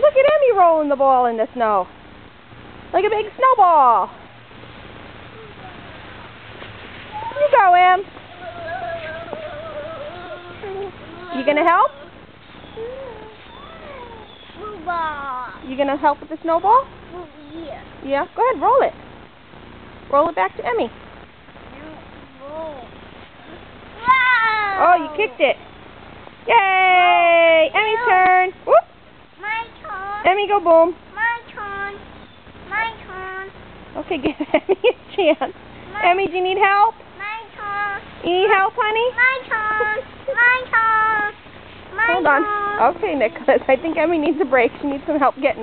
Look at Emmy rolling the ball in the snow. Like a big snowball. You go, Em. You gonna help? You gonna help with the snowball? Yeah. Yeah? Go ahead, roll it. Roll it back to Emmy. No, roll. Oh, you kicked it. Yay! Oh. Emmy's turn. Whoop! My turn. Emmy, go boom. My turn. My turn. Okay, give Emmy a chance. My, Emmy, do you need help? my turn. You need help, honey? My turn. My turn. My Hold turn. on. Okay, Nicholas. I think Emmy needs a break. She needs some help getting up.